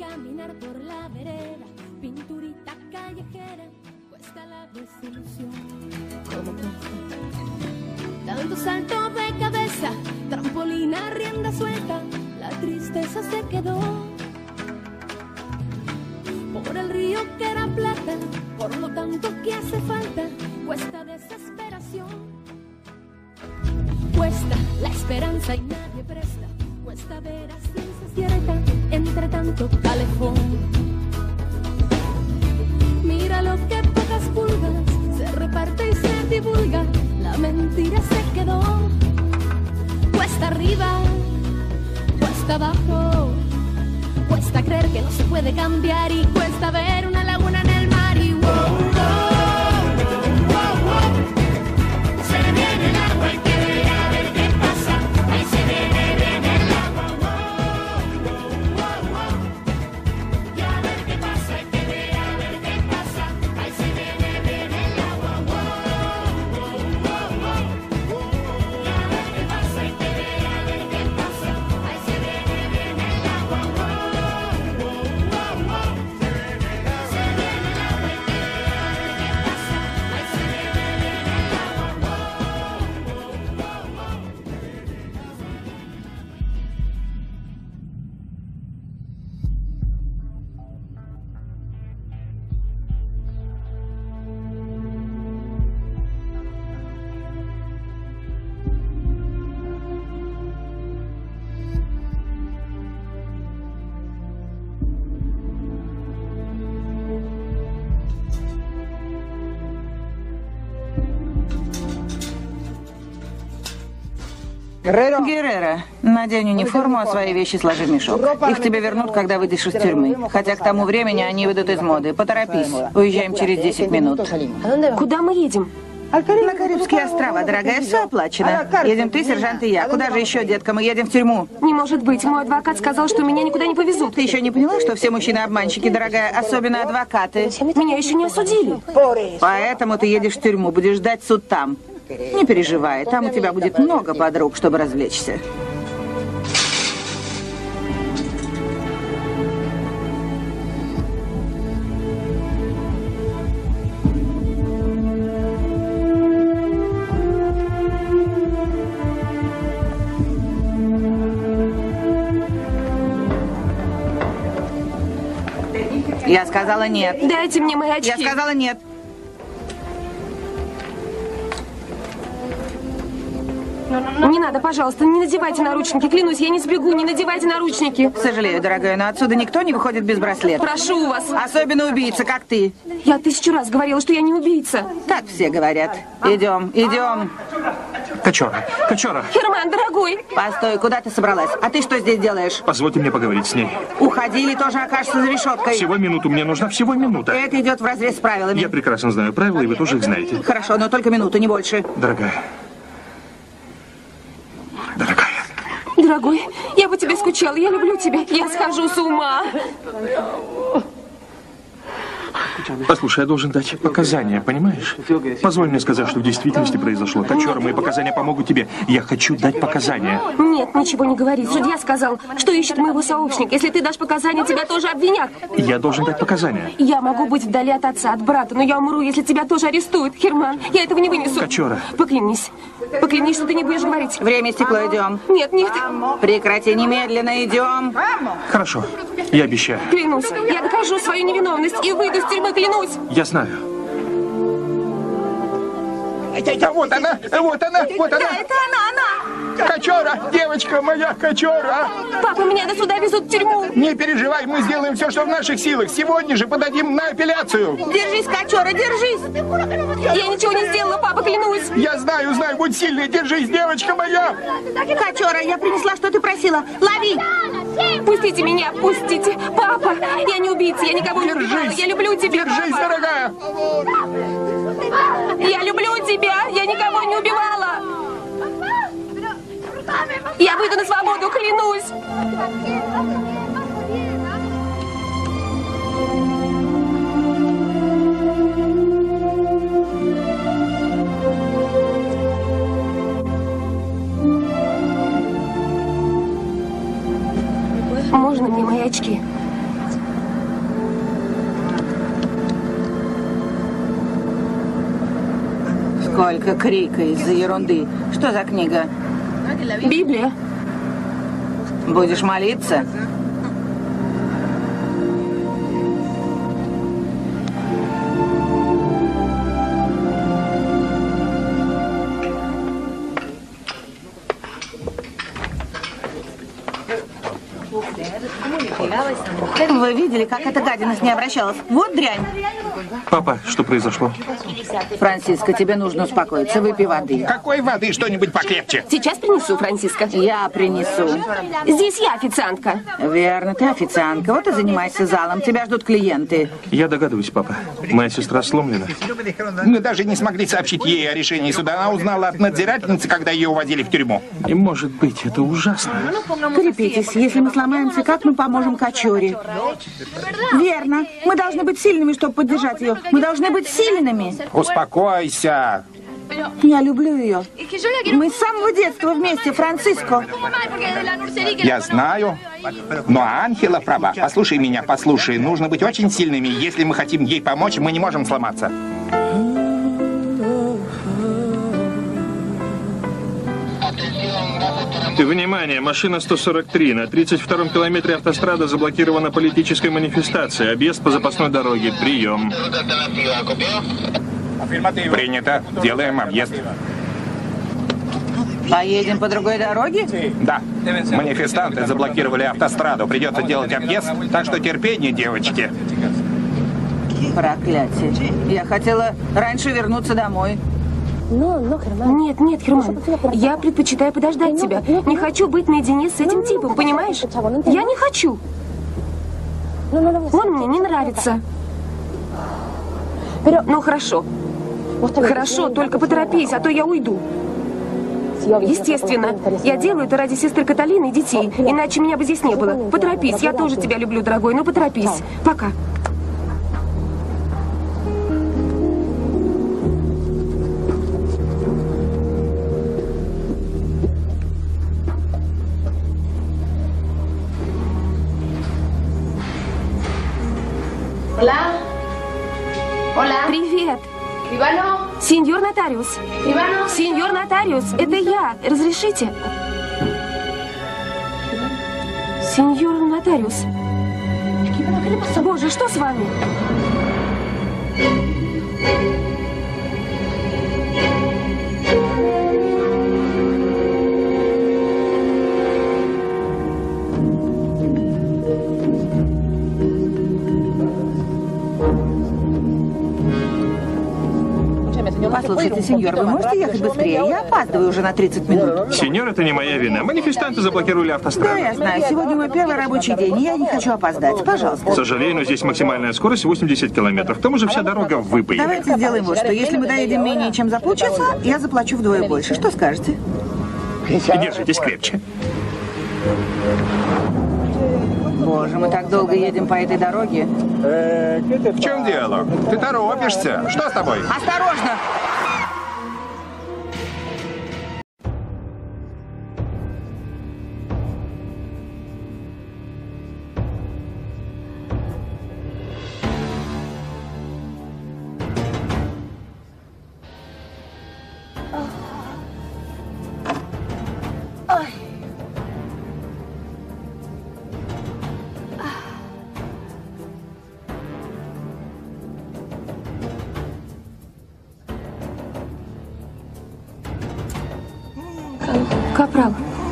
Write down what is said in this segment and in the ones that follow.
caminar por la vereda, pinturita callejera, cuesta la desilusión. ¿Cómo cuesta? Tanto salto de cabeza, trampolina, rienda suelta, la tristeza se quedó. Por el río que era plata, por lo tanto que hace falta, cuesta desesperación. Cuesta la esperanza y nadie presta, cuesta ver a ciencia entre tanto calefón. Mira lo que pocas pulgas se reparte y se divulga, la mentira se quedó. Cuesta arriba, cuesta abajo, cuesta creer que no se puede cambiar y cuesta ver una laguna en el mar y wow, wow, wow, wow. Se viene el agua y que Геррера, надень униформу, а свои вещи сложи в мешок. Их тебе вернут, когда выйдешь из тюрьмы. Хотя к тому времени они выйдут из моды. Поторопись. Уезжаем через 10 минут. Куда мы едем? На Карибские острова, дорогая, все оплачено. Едем ты, сержант и я. Куда же еще, детка? Мы едем в тюрьму. Не может быть. Мой адвокат сказал, что меня никуда не повезут. Ты еще не поняла, что все мужчины обманщики, дорогая, особенно адвокаты? Меня еще не осудили. Поэтому ты едешь в тюрьму, будешь ждать суд там. Не переживай, там у тебя будет много подруг, чтобы развлечься. Я сказала нет. Дайте мне мои очки. Я сказала нет. Не надо, пожалуйста, не надевайте наручники. Клянусь, я не сбегу, не надевайте наручники. Сожалею, дорогая, но отсюда никто не выходит без браслета. Прошу вас. Особенно убийца, как ты. Я тысячу раз говорила, что я не убийца. Так все говорят. Идем, идем. Качора, Качора, Херман, дорогой. Постой, куда ты собралась? А ты что здесь делаешь? позвольте мне поговорить с ней. Уходи или тоже окажешься за решеткой? Всего минуту, мне нужна всего минута. Это идет в разрез с правилами. Я прекрасно знаю правила, и вы тоже их знаете. Хорошо, но только минуту, не больше. Дорогая. Дорогая. Дорогой, я по тебе скучала, я люблю тебя. Я схожу с ума. Послушай, я должен дать показания, понимаешь? Позволь мне сказать, что в действительности произошло. Качора, мои показания помогут тебе. Я хочу дать показания. Нет, ничего не говори. Судья сказал, что ищет моего сообщника. Если ты дашь показания, тебя тоже обвинят. Я должен дать показания. Я могу быть вдали от отца, от брата, но я умру, если тебя тоже арестуют. Херман, я этого не вынесу. Качора. Поклянись. Поклянись, что ты не будешь говорить. Время стекло, идем. Нет, нет. Прекрати немедленно, идем. Хорошо, я обещаю. Клянусь. Я докажу свою невиновность и выйду из тюрьмы, клянусь. Я знаю. Вот она, вот она, вот она. Да, это она, она. Качора, девочка моя, Качора. Папа, меня до суда везут в тюрьму. Не переживай, мы сделаем все, что в наших силах. Сегодня же подадим на апелляцию. Держись, Качора, держись. Я ничего не сделала, папа, клянусь. Я знаю, знаю, будь сильной, держись, девочка моя. Качора, я принесла, что ты просила. Лови. Пустите меня, пустите. Папа, я не убийца, я никого не убивала. Держись. Я люблю тебя, Держись, папа. дорогая. Я люблю тебя, я никого не убивала. Я выйду на свободу, клянусь. А можно мне мои очки? Сколько крика из-за ерунды. Что за книга? Библия. Будешь молиться? Вы видели, как эта гадина с ней обращалась? Вот дрянь. Папа, что произошло? Франциско, тебе нужно успокоиться. Выпей воды. Какой воды, что-нибудь покрепче. Сейчас принесу, Франциско. Я принесу. Здесь я официантка. Верно, ты официантка. Вот и занимайся залом. Тебя ждут клиенты. Я догадываюсь, папа. Моя сестра сломлена. Мы даже не смогли сообщить ей о решении суда. Она узнала от надзирательницы, когда ее увозили в тюрьму. И может быть, это ужасно. Крепитесь. Если мы сломаемся, как мы поможем Кочуре? Верно. Мы должны быть сильными, чтобы поддержать ее. Мы должны быть сильными. Успокойся. Я люблю ее. Мы с самого детства вместе, Франциско. Я знаю. Но Анхела права. Послушай меня, послушай. Нужно быть очень сильными. Если мы хотим ей помочь, мы не можем сломаться. Внимание, машина 143. На 32-м километре автострада заблокирована политической манифестацией. Объезд по запасной дороге. Прием. Принято. Делаем объезд. Поедем по другой дороге? Да. Манифестанты заблокировали автостраду. Придется делать объезд. Так что терпение, девочки. Проклятие. Я хотела раньше вернуться домой. Нет, нет, Херман. Я предпочитаю подождать тебя. Не хочу быть наедине с этим типом, понимаешь? Я не хочу. Он мне не нравится. Ну, хорошо. Хорошо, только поторопись, а то я уйду. Естественно. Я делаю это ради сестры Каталины и детей. Иначе меня бы здесь не было. Поторопись. Я тоже тебя люблю, дорогой. Ну, поторопись. Пока. Нотариус. Ivano. Сеньор нотариус, это я. Разрешите? Сеньор нотариус. Боже, что с вами? Послушайте, сеньор, вы можете ехать быстрее? Я опаздываю уже на 30 минут. Сеньор, это не моя вина. Манифестанты заблокировали Да, автостраду. я знаю. Сегодня мой первый рабочий день, и я не хочу опоздать. Пожалуйста. Сожалею, но здесь максимальная скорость 80 километров. К тому же вся дорога в выпаде. Давайте сделаем вот что. Если мы доедем менее чем за полчаса, я заплачу вдвое больше. Что скажете? Держитесь крепче. Боже, мы так долго едем по этой дороге. В чем дело? Ты торопишься. Что с тобой? Осторожно!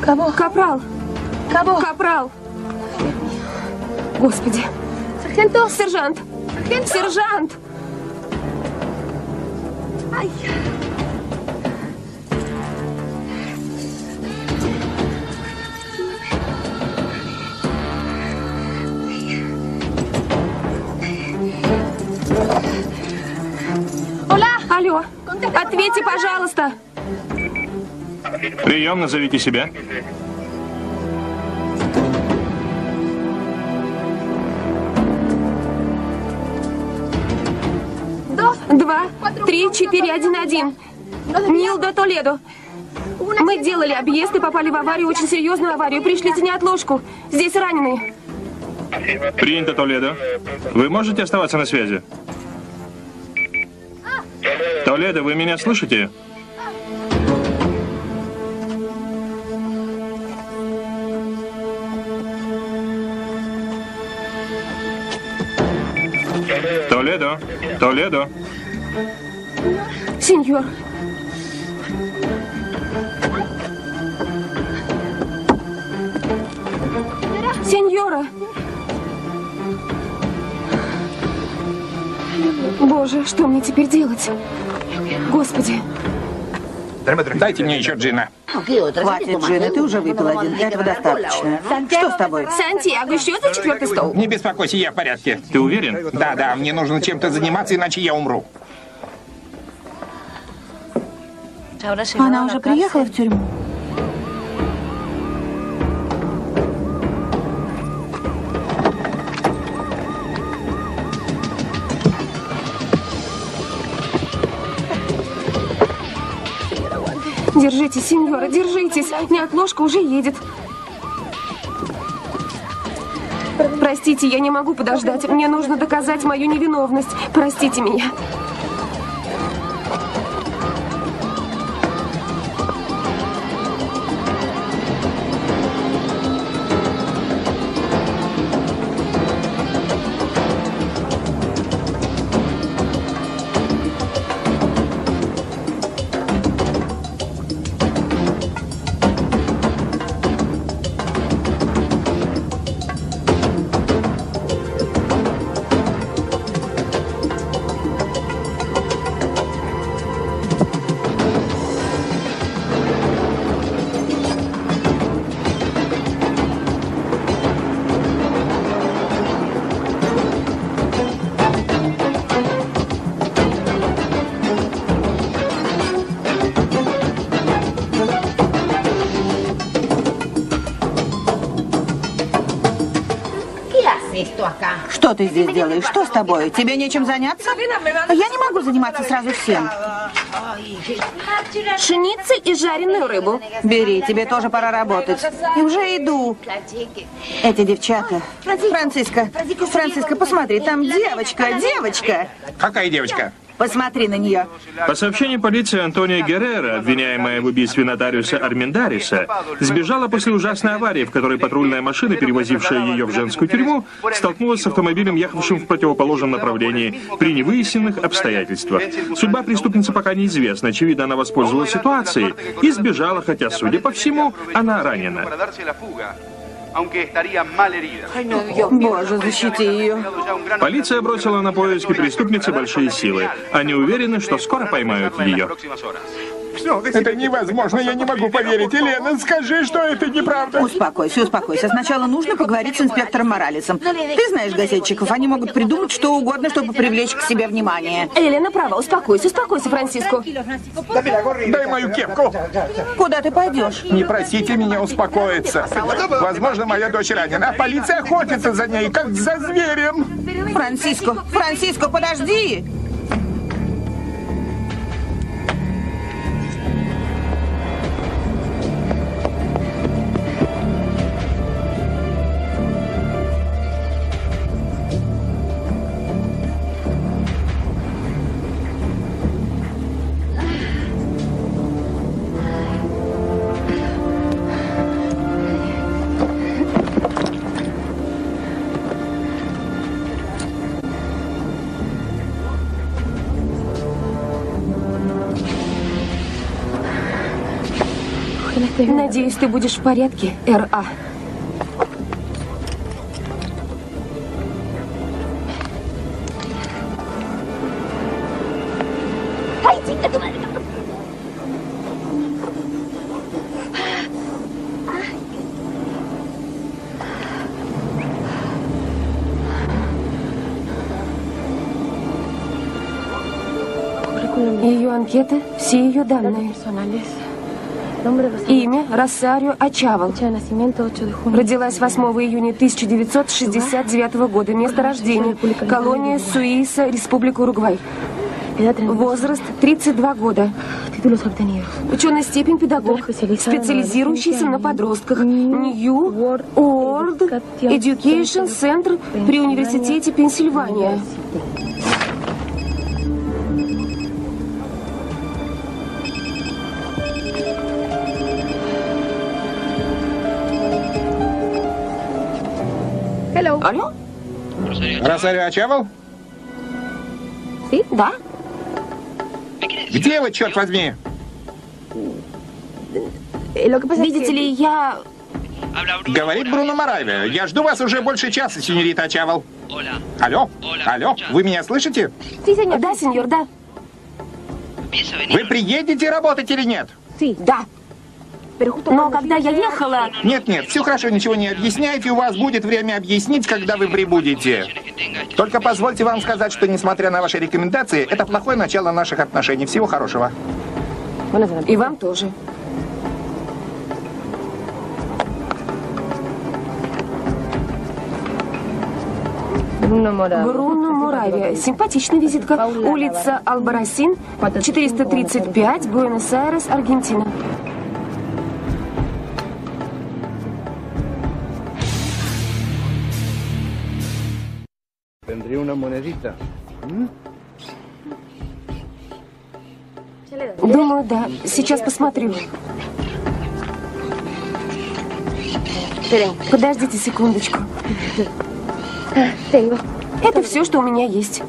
Кого? Капрал. Кого? Капрал. Господи. Сержант. Сержант. Алло. Прием, назовите себя. Два, три, четыре, один, один. Нил до Толедо. Мы делали объезд и попали в аварию, очень серьезную аварию. Пришлите неотложку. Здесь раненые. Принято, Толедо. Вы можете оставаться на связи? Толедо. Толедо, вы меня слышите? Толедо. Сеньор. Сеньора. Боже, что мне теперь делать? Господи. Дайте мне еще джина. Хватит, Джина, ты уже выпил один. Этого достаточно. Что с тобой? Сантьяго, еще за четвертый стол. Не беспокойся, я в порядке. Ты уверен? Да, да, мне нужно чем-то заниматься, иначе я умру. Она уже приехала в тюрьму? Держитесь, сеньора, держитесь. Неотложка уже едет. Простите, я не могу подождать. Мне нужно доказать мою невиновность. Простите меня. Что ты здесь делаешь? Что с тобой? Тебе нечем заняться? Я не могу заниматься сразу всем. Шницель и жареную рыбу. Бери, тебе тоже пора работать. И уже иду. Эти девчата. Франциска, Франциска, посмотри, там девочка, девочка. Какая девочка? Посмотри на нее. По сообщению полиции, Антония Геррера, обвиняемая в убийстве нотариуса Арминдариса, сбежала после ужасной аварии, в которой патрульная машина, перевозившая ее в женскую тюрьму, столкнулась с автомобилем, ехавшим в противоположном направлении, при невыясненных обстоятельствах. Судьба преступницы пока неизвестна. Очевидно, она воспользовалась ситуацией и сбежала, хотя, судя по всему, она ранена. Aunque estaría mal herida. Боже, защити ее. Полиция бросила на поиски преступницы большие силы. Они уверены, что скоро поймают ее. Это невозможно, я не могу поверить. Елена, скажи, что это неправда. Успокойся, успокойся. Сначала нужно поговорить с инспектором Моралесом. Ты знаешь газетчиков, они могут придумать что угодно, чтобы привлечь к себе внимание. Элена права. Успокойся, успокойся, Франциско. Дай мою кепку. Куда ты пойдешь? Не просите меня успокоиться. Возможно, моя дочь ранена, а полиция охотится за ней, как за зверем. Франциско, Франциско, подожди! Надеюсь, ты будешь в порядке, Р.А. Ее анкета, все ее данные. Имя Росарио Ачавал. Родилась 8 июня 1969 года. Место рождения. Колония Суиса, Республика Уругвай. Возраст 32 года. Ученая степень педагог, специализирующийся на подростках. New World Education Center при Университете Пенсильвания. Алло? Росарио Ачавал? Да? Где вы, черт возьми? Видите ли, я... Говорит Бруно Моравия. Я жду вас уже больше часа, сеньорита Ачавал. Алло? Алло? Вы меня слышите? Да, сеньор, да. Вы приедете работать или нет? Да. Но когда я ехала... Нет, нет, все хорошо, ничего не объясняйте, у вас будет время объяснить, когда вы прибудете. Только позвольте вам сказать, что несмотря на ваши рекомендации, это плохое начало наших отношений. Всего хорошего. И вам тоже. Бруно Муравия. Симпатичная визитка. Улица Албарасин, 435, Буэнос-Айрес, Аргентина. Una monedita. Думаю, да. Сейчас посмотрю. Подождите секундочку. Это все, что у меня есть.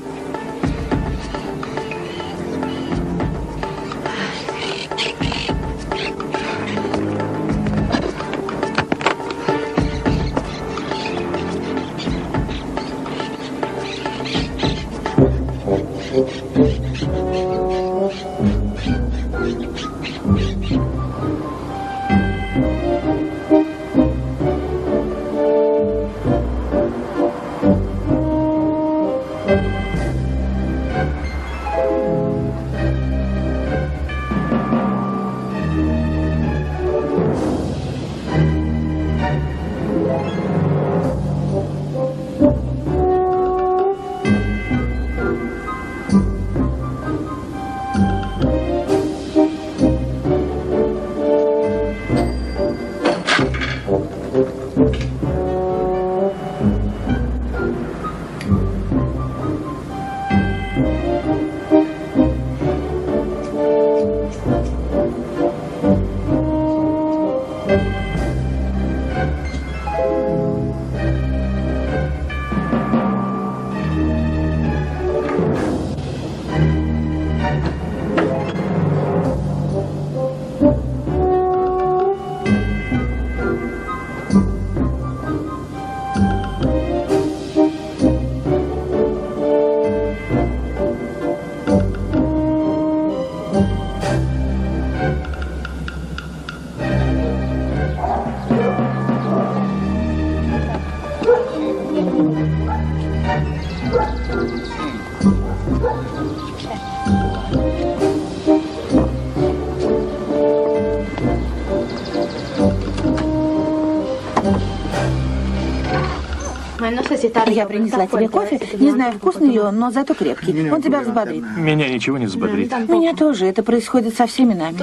Я принесла тебе кофе. Не знаю, вкусный ли он, но зато крепкий. Он тебя взбодрит. Меня ничего не взбодрит. Меня тоже. Это происходит со всеми нами.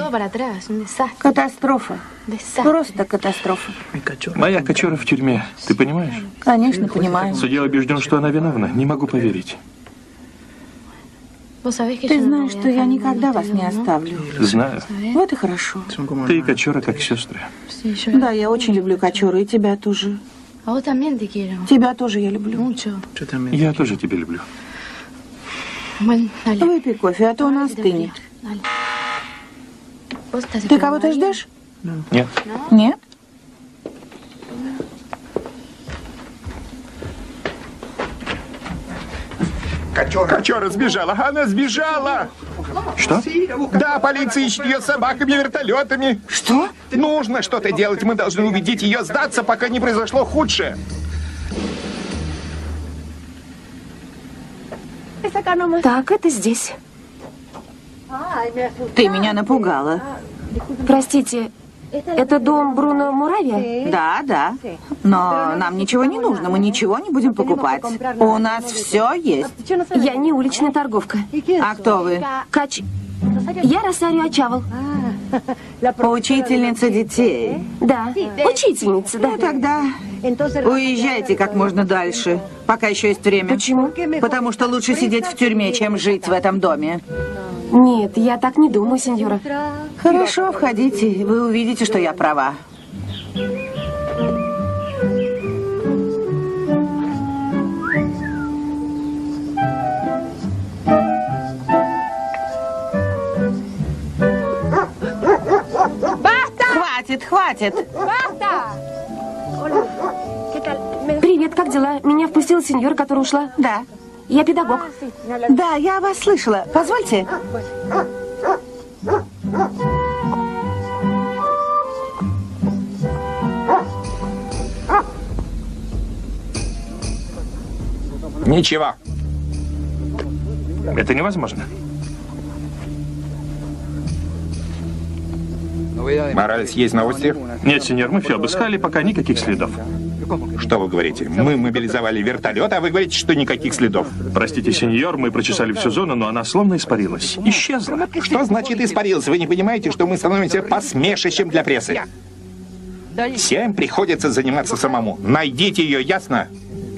Катастрофа. Просто катастрофа. Моя кочера в тюрьме. Ты понимаешь? Конечно, понимаю. Судья убежден, что она виновна. Не могу поверить. Ты знаешь, что я никогда вас не оставлю. Знаю. Вот и хорошо. Ты и кочера как сестры. Да, я очень люблю кочеру, и тебя тоже. Тебя тоже я люблю. Я тоже тебя люблю. Выпей кофе, а то он остынет. Ты кого-то ждешь? Нет. Нет? Кочера сбежала, она сбежала! Что? Да, полиция ищет ее собаками, вертолетами. Что? Нужно что-то делать, мы должны убедить ее сдаться, пока не произошло худшее. Так, это здесь. Ты меня напугала. Простите, это дом Бруно Муравия? Да, да. Но нам ничего не нужно, мы ничего не будем покупать. У нас все есть. Я не уличная торговка. А кто вы? Кач... Я Росарио Ачавал. Учительница детей. Да, учительница, да. Ну тогда Уезжайте как можно дальше, пока еще есть время. Почему? Потому что лучше сидеть в тюрьме, чем жить в этом доме. Нет, я так не думаю, сеньора. Хорошо, входите. Вы увидите, что я права. Хватит, хватит. Баста! Привет, как дела? Меня впустила сеньора, которая ушла. Да. Я педагог. Да, я вас слышала. Позвольте. Ничего. Это невозможно. Моралес, есть новости? Нет, сеньор, мы все обыскали, пока никаких следов. Что вы говорите? Мы мобилизовали вертолет, а вы говорите, что никаких следов. Простите, сеньор, мы прочесали всю зону, но она словно испарилась. Исчезла. Что значит испарился? Вы не понимаете, что мы становимся посмешищем для прессы? Всем приходится заниматься самому. Найдите ее, ясно?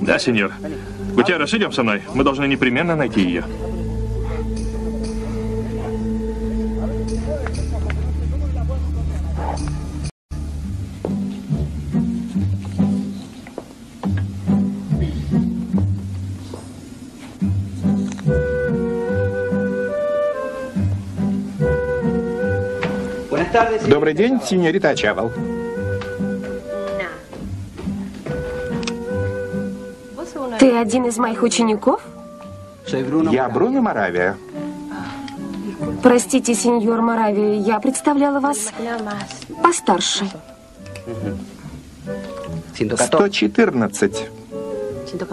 Да, сеньор. Гутьеррес, идем со мной. Мы должны непременно найти ее. Добрый день, сеньорита Ачавал. Ты один из моих учеников? Я Бруно Моравия. Простите, сеньор Моравия, я представляла вас постарше. 114.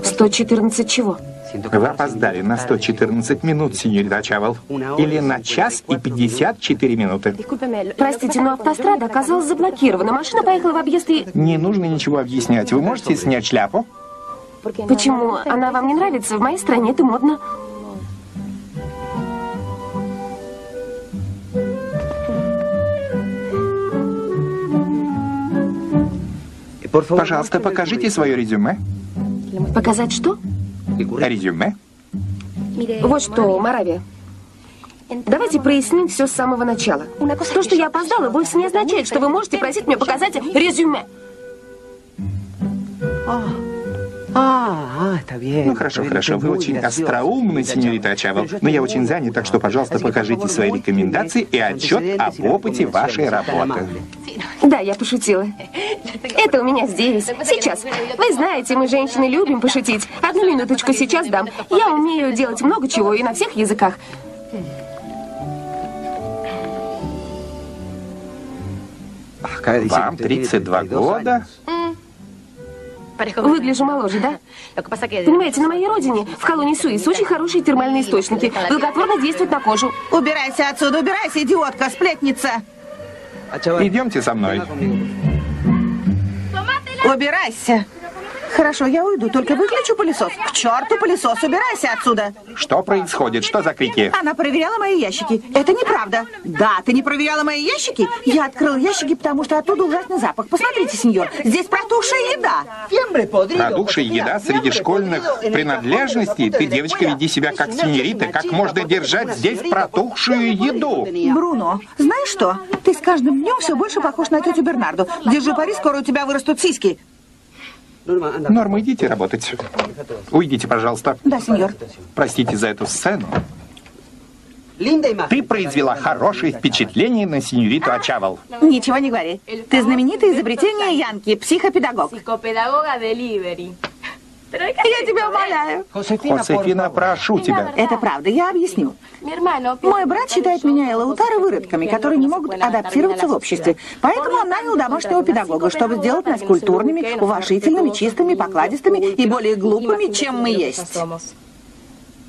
114 чего? Вы опоздали на 114 минут, сеньорита Ачавал. Или на час и 54 минуты. Простите, но автострада оказалась заблокирована. Машина поехала в объезд и... Не нужно ничего объяснять. Вы можете снять шляпу? Почему? Она вам не нравится? В моей стране это модно. Пожалуйста, покажите свое резюме. Показать что? Резюме? Вот что, Моравия. Давайте проясним все с самого начала. То, что я опоздала, вовсе не означает, что вы можете просить меня показать резюме. Ну, хорошо, хорошо. Вы очень остроумны, сеньорита Ачавал. Но я очень занят, так что, пожалуйста, покажите свои рекомендации и отчет об опыте вашей работы. Да, я пошутила. Это у меня здесь. Сейчас. Вы знаете, мы, женщины, любим пошутить. Одну минуточку сейчас дам. Я умею делать много чего и на всех языках. Вам 32 года? Выгляжу моложе, да? Понимаете, на моей родине, в колонии Суис, очень хорошие термальные источники. Благотворно действуют на кожу. Убирайся отсюда, убирайся, идиотка, сплетница. Идемте со мной. Убирайся. Хорошо, я уйду, только выключу пылесос. К черту пылесос, убирайся отсюда. Что происходит? Что за крики? Она проверяла мои ящики. Это неправда. Да, ты не проверяла мои ящики? Я открыл ящики, потому что оттуда ужасный запах. Посмотрите, сеньор, здесь протухшая еда. Продукшая еда среди школьных принадлежностей? Ты, девочка, веди себя как синьорита. Как можно держать здесь протухшую еду? Бруно, знаешь что? Ты с каждым днем все больше похож на тетю Бернарду. Держи пари, скоро у тебя вырастут сиськи. Норма, идите работать. Уйдите, пожалуйста. Да, сеньор. Простите за эту сцену. Ты произвела хорошее впечатление на сеньориту Ачавал. Ничего не говори. Ты знаменитое изобретение Янки, психопедагог. Psicopedagoga delivery. Я тебя умоляю. Жозефина, прошу тебя. Это правда, я объясню. Мой брат считает меня и Лаутара выродками, которые не могут адаптироваться в обществе. Поэтому он нанял домашнего педагога, чтобы сделать нас культурными, уважительными, чистыми, покладистыми и более глупыми, чем мы есть.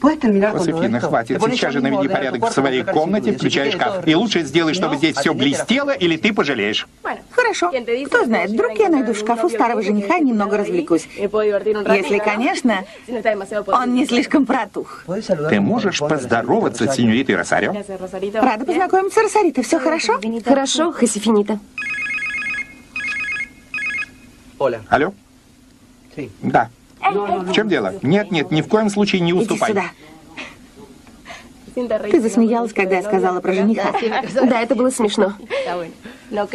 Жозефина, хватит. Сейчас же наведи порядок в своей комнате, включай шкаф. И лучше сделай, чтобы здесь все блестело, или ты пожалеешь. Хорошо. Кто знает, вдруг я найду в шкафу старого жениха и немного развлекусь. Если, конечно, он не слишком протух. Ты можешь поздороваться с сеньоритой Росарио? Рада познакомиться, Росарита. Все хорошо? Хорошо, Хосифинита. Алло? Да. В чем дело? Нет, нет, ни в коем случае не Иди уступай. сюда. Ты засмеялась, когда я сказала про жениха. Да, это было смешно.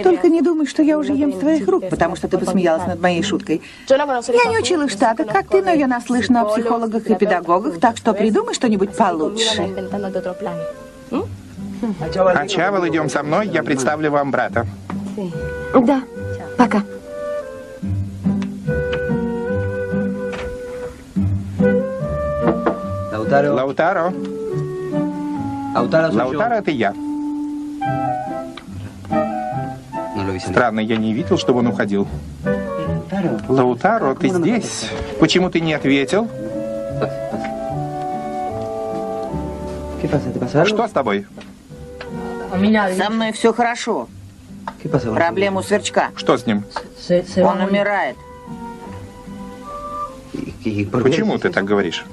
Только не думай, что я уже ем с твоих рук, потому что ты посмеялась над моей шуткой. Я не училась в Штатах, как ты, но я наслышана о психологах и педагогах, так что придумай что-нибудь получше. Ачавал, идем со мной, я представлю вам брата. Да. Пока. Lautaro. Лаутаро. Lautaro yo. Лаутаро, это я. Странно, я не видел, чтобы он уходил. Lautaro. Лаутаро, ты здесь? Почему ты не ответил? Что с тобой? Со мной все хорошо. ¿Qué pasa? con Проблема у сверчка. Что с ним? Он умирает. ¿Y- y por qué Почему ты так говоришь?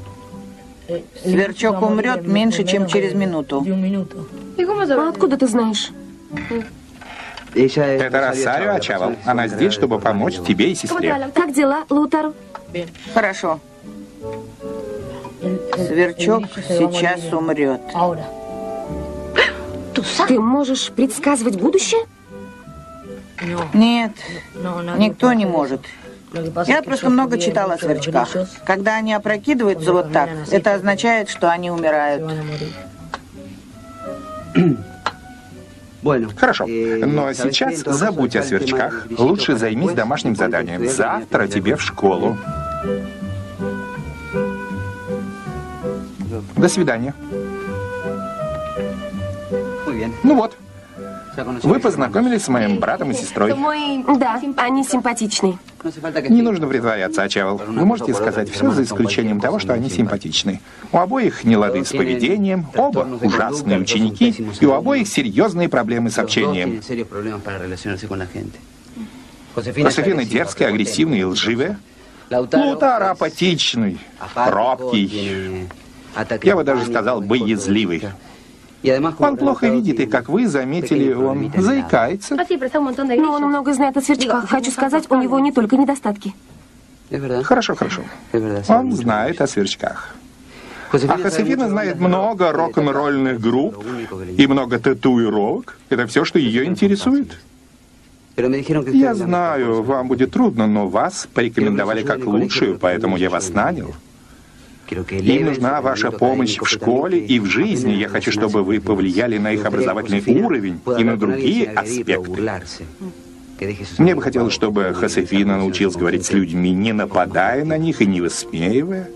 Сверчок умрет меньше, чем через минуту. А откуда ты знаешь? Это Росарио Ачавал. Она здесь, чтобы помочь тебе и сестре. Как дела, Лутару? Хорошо. Сверчок сейчас умрет. Ты можешь предсказывать будущее? Нет, никто не может. Я просто много читала о сверчках. Когда они опрокидываются вот так, это означает, что они умирают. Хорошо. Но сейчас забудь о сверчках. Лучше займись домашним заданием. Завтра тебе в школу. До свидания. Ну вот, вы познакомились с моим братом и сестрой. Да, они falta que Не нужно притворяться, Ачавал. Вы можете сказать все за исключением того, что они симпатичны. У обоих не лады с поведением, оба ужасные ученики, и у обоих серьезные проблемы с общением. Жозефина дерзкая, агрессивная и лживая. Лутар апатичный, робкий. Я бы даже сказал, боязливый. Он плохо видит, и, как вы заметили, он заикается. Но он много знает о сверчках. Хочу сказать, у него не только недостатки. Хорошо, хорошо. Он знает о сверчках. А Хосефина знает много рок-н-ролльных групп и много татуировок. Это все, что ее интересует. Я знаю, вам будет трудно, но вас порекомендовали как лучшую, поэтому я вас нанял. Им нужна ваша помощь в школе и в жизни. Я хочу, чтобы вы повлияли на их образовательный уровень и на другие аспекты. Мне бы хотелось, чтобы Хосефина con говорить с людьми, не нападая на них и не высмеивая.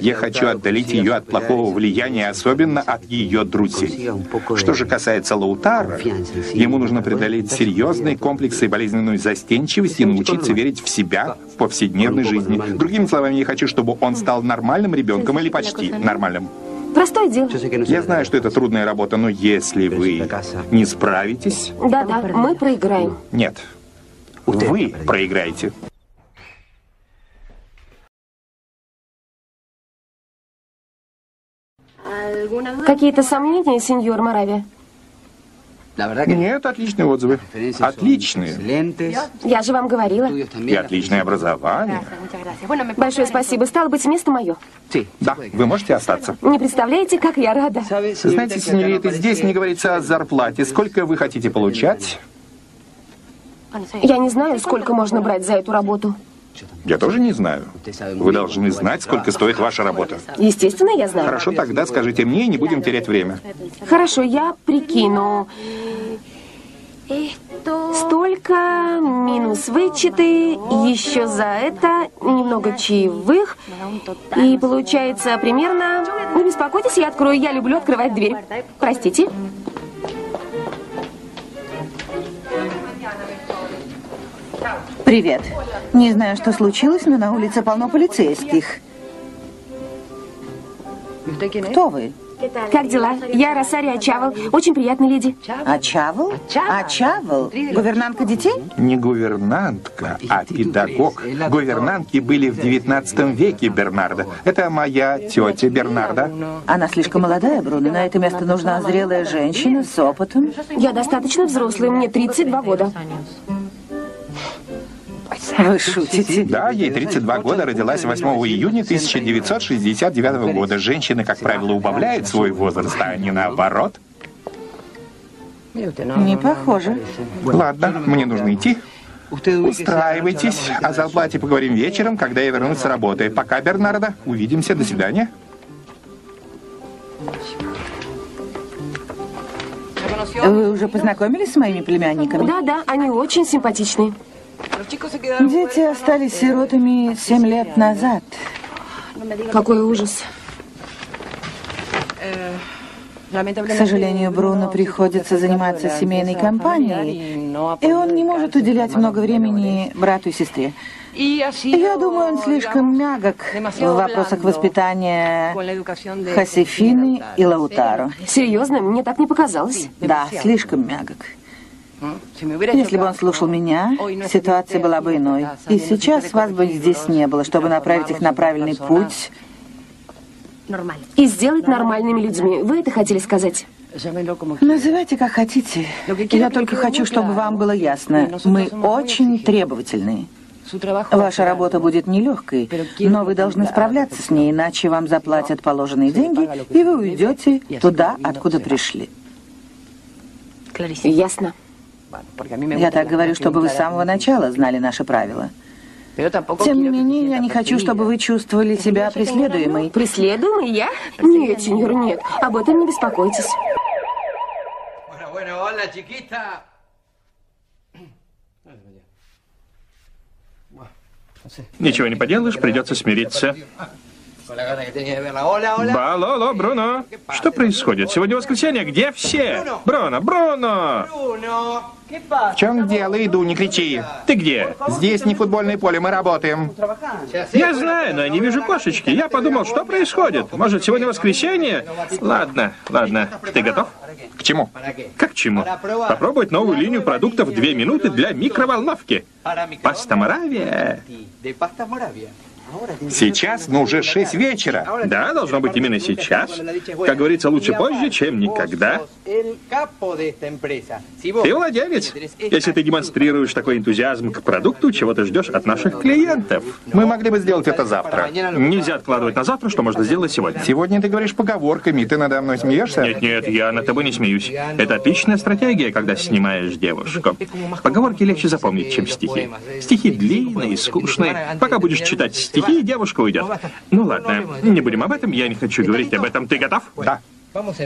Я хочу отдалить ее от плохого влияния, особенно от ее друзей. Что же касается Лаутара, ему нужно преодолеть серьезные комплексы и болезненную застенчивость и научиться верить в себя в повседневной жизни. Другими словами, я хочу, чтобы он стал нормальным ребенком или почти нормальным. Простое дело. Я знаю, что это трудная работа, но если вы не справитесь, Да-да, мы проиграем. нет, вы проиграете. Какие-то сомнения, сеньор que Нет, отличные отзывы. Отличные. Я же вам говорила. И отличное образование. Большое спасибо. Стало быть, место мое. Да, вы можете остаться. Не представляете, как я рада. ¿Sabe, señorita, Знаете, сеньорита, здесь не говорится о зарплате. Сколько вы хотите получать? Я не знаю, сколько можно брать за эту работу. Я тоже не знаю. Вы должны знать, сколько стоит ваша работа. Естественно, я знаю. Хорошо, тогда скажите мне, и не будем терять время. Хорошо, я прикину. Столько минус вычеты, еще за это немного чаевых. И получается примерно... Не беспокойтесь, я открою. Я люблю открывать дверь. Простите. Привет. Не знаю, что случилось, но на улице полно полицейских. Кто вы? Как дела? Я Росари Ачавал. Очень приятная леди. Ачавл? Ачавл? Гувернантка детей? Не гувернантка, а педагог. Гувернантки были в 19 веке, Бернарда. Это моя тетя Бернарда. Она слишком молодая, Бруно. На это место нужна зрелая женщина с опытом. Я достаточно взрослая, мне 32 года. Вы шутите. Да, ей 32 года, родилась 8 июня 1969 года. Женщины, как правило, убавляют свой возраст, а не наоборот. Не похоже. Ладно, мне нужно идти. Устраивайтесь. О зарплате поговорим вечером, когда я вернусь с работы. Пока, Бернарда. Увидимся. До свидания. Вы уже познакомились с моими племянниками? Да-да, они очень симпатичные. Дети остались сиротами семь лет назад. Какой ужас. К сожалению, Бруно приходится заниматься семейной компанией, и он не может уделять много времени брату и сестре. Я думаю, он слишком мягок в вопросах воспитания Хасифины и Лаутаро. Серьезно? Мне так не показалось. Да, слишком мягок. Если бы он слушал меня, ситуация была бы иной. И сейчас вас бы здесь не было, чтобы направить их на правильный путь. И сделать нормальными людьми. Вы это хотели сказать? Называйте как хотите. Я только хочу, чтобы вам было ясно. Мы очень требовательные. Ваша работа будет нелегкой, но вы должны справляться с ней, иначе вам заплатят положенные деньги, и вы уйдете туда, откуда пришли. Ясно. Я так говорю, чтобы вы с самого начала знали наши правила. Тем не менее, я не хочу, чтобы вы чувствовали себя преследуемой. Преследуемой я? Нет, сеньор, нет. Об этом не беспокойтесь. Ничего не поделаешь, придется смириться. Балоло, Бруно. Что происходит? Сегодня воскресенье. Где все? Бруно, Бруно! В чем дело? Иду, не кричи. Ты где? Здесь не футбольное поле, мы работаем. Я знаю, но я не вижу кошечки. Я подумал, что происходит? Может, сегодня воскресенье? Ладно, ладно. Ты готов? К чему? Как к чему? Попробовать новую линию продуктов две минуты для микроволновки. Паста Моравия. Сейчас, ну уже 6 вечера. Да, должно быть именно сейчас. Как говорится, лучше позже, чем никогда. Ты владелец. Если ты демонстрируешь такой энтузиазм к продукту, чего ты ждешь от наших клиентов? Мы могли бы сделать это завтра. Нельзя откладывать на завтра, что можно сделать сегодня. Сегодня ты говоришь поговорками, ты надо мной смеешься? Нет, нет, я над тобой не смеюсь. Это отличная стратегия, когда снимаешь девушку. Поговорки легче запомнить, чем стихи. Стихи длинные, скучные. Пока будешь читать стихи, девушка уйдет. Ну ладно, не будем об этом, я не хочу говорить об этом. Ты готов? Да.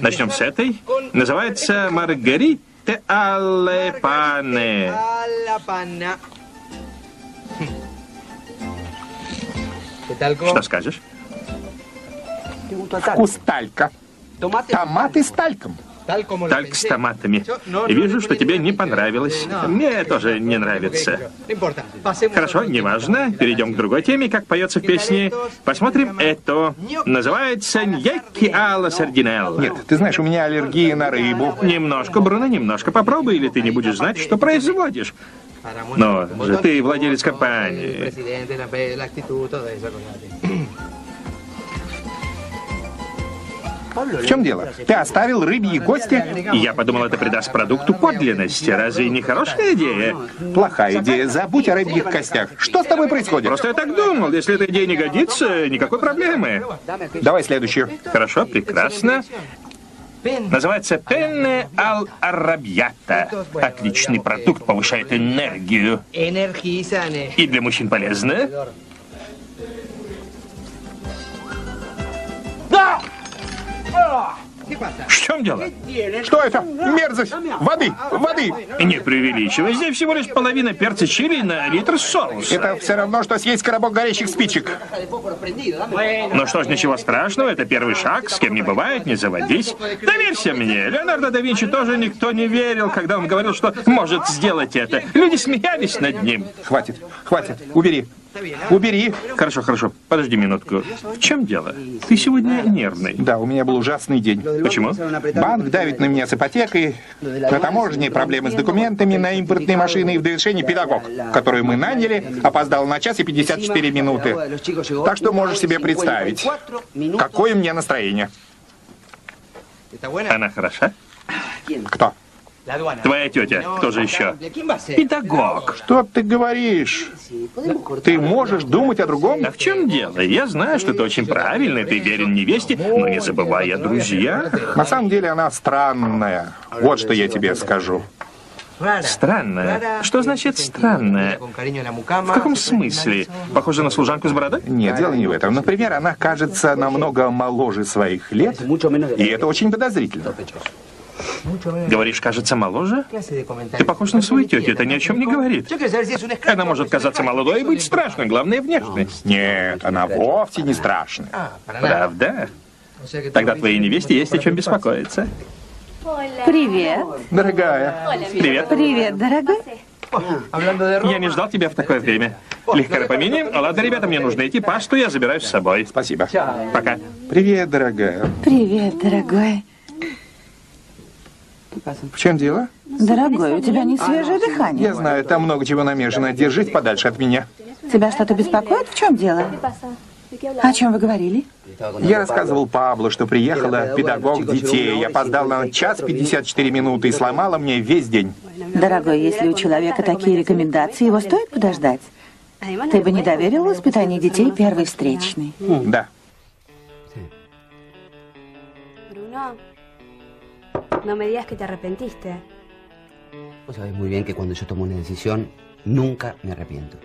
Начнем с этой. Называется Маргарита alle pane. Что скажешь? Вкус талька. Томаты с тальком. Тальк с томатами. И вижу, что тебе не понравилось. Мне тоже не нравится. Хорошо, неважно. Перейдем к другой теме, как поется в песне. Посмотрим это. Называется «Ньяки ала сардинелла». Нет, ты знаешь, у меня аллергия на рыбу. Немножко, Бруно, немножко. Попробуй, или ты не будешь знать, что производишь. Но же ты владелец компании. В чем дело? Ты оставил рыбьи кости? Я подумал, это придаст продукту подлинности. Разве не хорошая идея? Плохая идея. Забудь о рыбьих костях. Что с тобой происходит? Просто я так думал. Если эта идея не годится, никакой проблемы. Давай следующую. Хорошо, прекрасно. Называется пенне ал арабьята. Отличный продукт, повышает энергию. И для мужчин полезно. В чем дело? Что это? Мерзость! Воды! Воды! Не преувеличивай. Здесь всего лишь половина перца чили на литр соуса. Это все равно, что съесть коробок горящих спичек. Ну что ж, ничего страшного, это первый шаг, с кем не бывает, не заводись. Доверься мне, Леонардо да Винчи тоже никто не верил, когда он говорил, что может сделать это. Люди смеялись над ним. Хватит, хватит, убери. Убери. Хорошо, хорошо, подожди минутку. В чем дело? Ты сегодня нервный. Да, у меня был ужасный день. Почему? Банк давит на меня с ипотекой, на таможне проблемы с документами, на импортные машины и в довершении педагог, которую мы наняли, опоздал на час и 54 минуты. Так что можешь себе представить, какое мне настроение. Она хороша? Кто? Твоя тетя. Кто же еще? Педагог. Что ты говоришь? Ты можешь думать о другом? А в чем дело? Я знаю, что ты очень правильный, ты верен невесте, но не забывай о друзьях. На самом деле она странная. Вот что я тебе скажу. Странная? Что значит странная? В каком смысле? Похоже на служанку с бородой? Нет, дело не в этом. Например, она кажется намного моложе своих лет, и это очень подозрительно. Говоришь, кажется, моложе? Ты похож на свою тетю, это ни о чем не говорит. Она может казаться молодой и быть страшной, главное внешность. Нет, она вовсе не страшная. Правда? Тогда твоей невесте есть о чем беспокоиться. Привет. Дорогая, Привет. Привет, дорогой. Я не ждал тебя в такое время. Легкоропомение? Ладно, ребята, мне нужно идти. Пасту я забираю с собой. спасибо. Пока. Привет, дорогая. Привет, дорогой. В чем дело? Дорогой, у тебя не свежее дыхание. Я знаю, там много чего намешано. Держись подальше от меня. Тебя что-то беспокоит? В чем дело? О чем вы говорили? Я рассказывал Паблу, что приехала педагог детей. Я опоздал на час 54 минуты и сломала мне весь день. Дорогой, если у человека такие рекомендации, его стоит подождать. Ты бы не доверил воспитание детей первой встречной. Да. no me digas que te arrepentiste. Vos sabés muy bien que cuando yo tomo una decisión, nunca me arrepiento.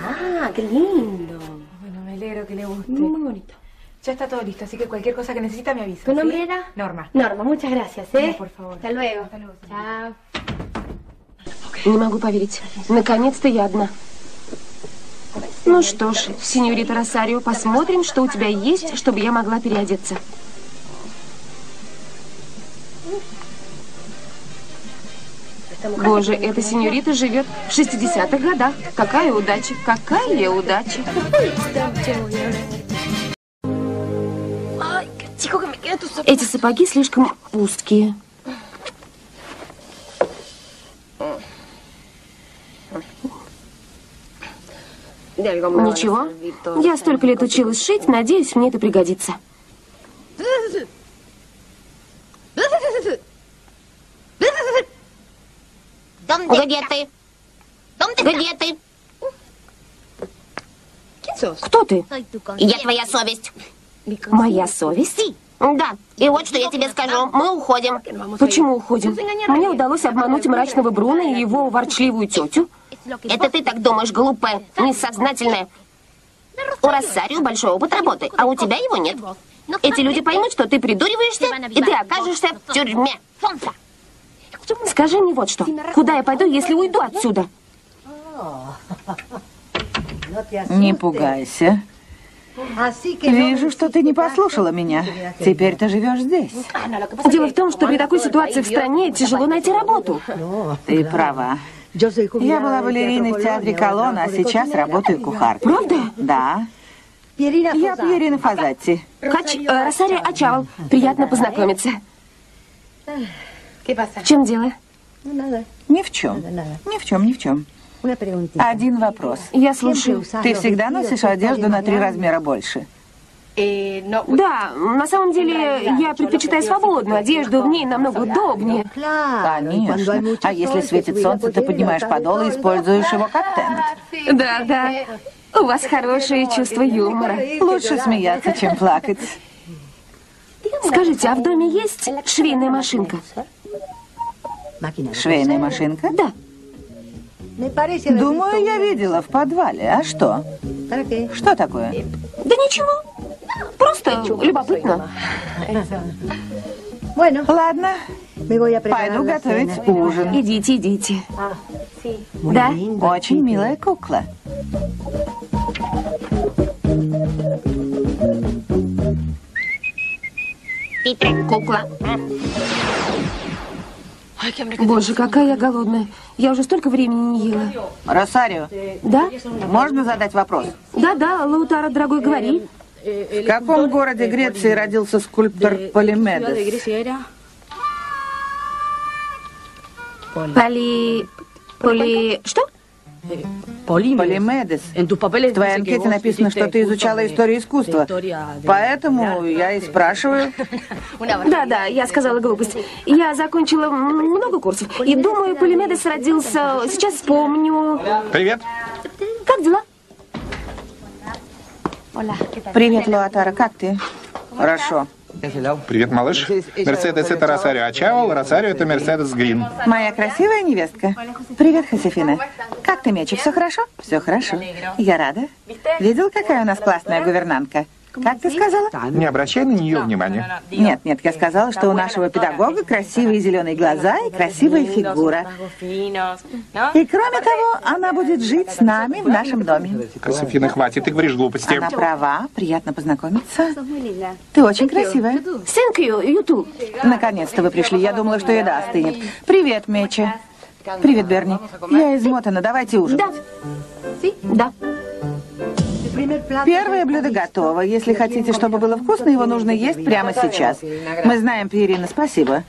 Ah, qué lindo. Bueno, me alegro que le guste. Muy bonito. Ya está todo listo, así que cualquier cosa que necesita me avisa. ¿Tu ¿sí? nombre era? Norma. Norma, muchas gracias, ¿eh? No, por favor. Hasta luego. Hasta luego, señora. Chao. Не могу поверить. Наконец-то я одна. Ну что ж, сеньорита Росарио, посмотрим, что у тебя есть, чтобы я могла переодеться. Боже, эта сеньорита живет в 60-х годах. Какая удача, какая удача. Эти сапоги слишком узкие. Ничего. Я столько лет училась шить, надеюсь, мне это пригодится. Где ты? Где ты? Кто ты? Я твоя совесть. Моя совесть? Да, и вот что я тебе скажу. Мы уходим. Почему уходим? Мне удалось обмануть мрачного Бруна и его ворчливую тетю. Это ты так думаешь, глупая, несознательная. У Рассарио большой опыт работы, а у тебя его нет. Эти люди поймут, что ты придуриваешься, и ты окажешься в тюрьме. Скажи мне вот что. Куда я пойду, если уйду отсюда? Не пугайся. Вижу, что ты не послушала меня. Теперь ты живешь здесь. Дело в том, что при такой ситуации в стране тяжело найти работу. Ты права. Я была балериной в театре Колонна, а сейчас работаю кухаркой. Правда? Да. Я Пьерина Фазатти. Хач, э, Росарио Ачавал. Приятно познакомиться. В чем дело? Ни в чем. Ни в чем, ни в чем. Один вопрос. Я слушаю. Ты всегда носишь одежду на три размера больше? Да, на самом деле я предпочитаю свободную одежду, в ней намного удобнее. Конечно. А если светит солнце, ты поднимаешь подол и используешь его как тент. Да, да. У вас хорошее чувство юмора. Лучше смеяться, чем плакать. Скажите, а в доме есть швейная машинка? Швейная машинка? Да. Думаю, я видела в подвале. А что? Что такое? Да ничего. Просто любопытно. Ладно, пойду готовить ужин. Идите, идите. Да? Очень милая кукла. Кукла. Боже, какая я голодная. Я уже столько времени не ела. Росарио, Да? можно задать вопрос? Да, да, Лаутара, дорогой, говори. В каком городе Греции родился скульптор Полимедес? Поли... Поли... Что? Полимедес. В твоей анкете написано, что ты изучала историю искусства. Поэтому я и спрашиваю. Да, да, я сказала глупость. Я закончила много курсов. И думаю, Полимедес родился... Сейчас вспомню. Привет. Как дела? Привет, Луатара, как ты? Хорошо. Привет, малыш. Мерседес это Росарио Ачавал, Росарио это Мерседес Грин. Моя красивая невестка. Привет, Хосефина. Как ты, Мечи, все хорошо? Все хорошо. Я рада. Видел, какая у нас классная гувернантка? Как ты сказала? Не обращай на нее внимания. Нет, нет, я сказала, что у нашего педагога красивые зеленые глаза и красивая фигура. И кроме того, она будет жить с нами в нашем доме. Софина, хватит, ты говоришь глупости. Она права, приятно познакомиться. Ты очень красивая. Thank you, YouTube. Наконец-то вы пришли. Я думала, что еда остынет. Привет, Мечи. Привет, Берни. Я измотана. Давайте ужинать. Да. Первое блюдо готово. Если хотите, чтобы было вкусно, его нужно есть прямо сейчас. Мы знаем, Пьерина, спасибо.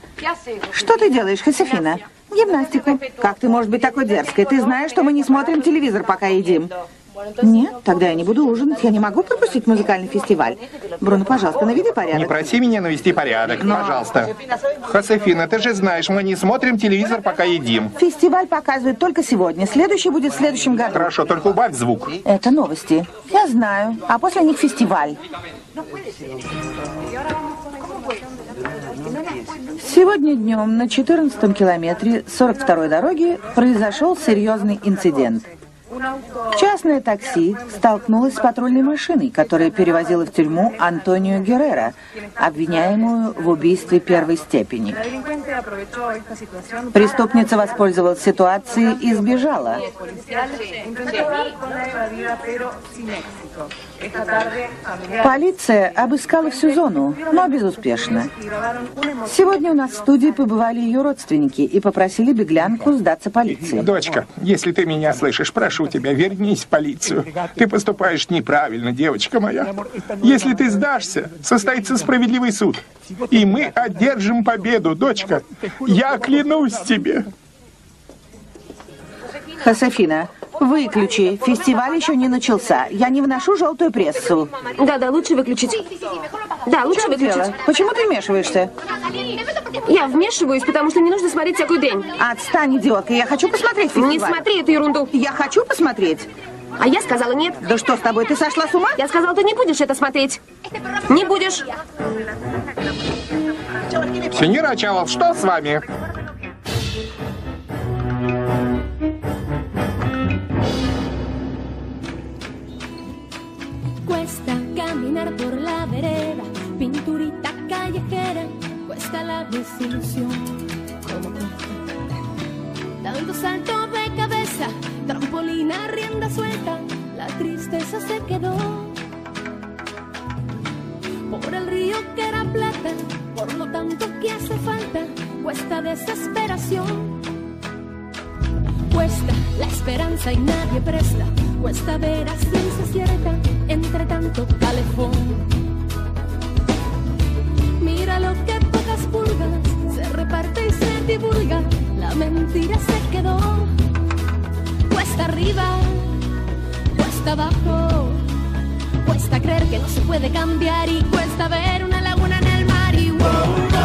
Что ты делаешь, Хосефина? Гимнастику. Как ты можешь быть такой дерзкой? Ты знаешь, что мы не смотрим телевизор, пока едим. Нет, тогда я не буду ужинать. Я не могу пропустить музыкальный фестиваль. Бруно, пожалуйста, наведи порядок. Не проси меня навести порядок, пожалуйста. Хосефина, ты же знаешь, мы не смотрим телевизор, пока едим. Фестиваль показывают только сегодня. Следующий будет в следующем году. Хорошо, только убавь звук. Это новости. Я знаю. А после них фестиваль. Сегодня днем на 14 километре 42-й дороги произошел серьезный инцидент. Частное такси столкнулось с патрульной машиной, которая перевозила в тюрьму Антонию Геррера, обвиняемую в убийстве первой степени. Преступница воспользовалась ситуацией и сбежала. Полиция обыскала всю зону, но безуспешно. Сегодня у нас в студии побывали ее родственники и попросили беглянку сдаться полиции. Дочка, если ты меня слышишь, прошу тебя, вернись в полицию. Ты поступаешь неправильно, девочка моя. Если ты сдашься, состоится справедливый суд. И мы одержим победу, дочка. Я клянусь тебе. Хосефина, выключи. Фестиваль еще не начался. Я не вношу желтую прессу. Да-да, лучше выключить. Да, лучше выключить. Дело? Почему ты вмешиваешься? Я вмешиваюсь, потому что не нужно смотреть всякую дрянь. Отстань, идиотка. Я хочу посмотреть фестиваль. Не смотри эту ерунду. Я хочу посмотреть. А я сказала нет. Да что с тобой, ты сошла с ума? Я сказала, ты не будешь это смотреть. Не будешь. Сеньор Ачалов, что с вами? Cuesta caminar por la vereda, pinturita callejera, cuesta la desilusión. ¿Cómo cuesta? Dando salto de cabeza, trampolina, rienda suelta, la tristeza se quedó. Por el río que era plata, por lo tanto que hace falta, cuesta desesperación. Cuesta la esperanza y nadie presta, cuesta ver a ciencia cierta tanto calefón. Mira lo que pocas pulgas se reparte y se divulga. La mentira se quedó cuesta arriba, cuesta abajo, cuesta creer que no se puede cambiar y cuesta ver una laguna en el mar y wow.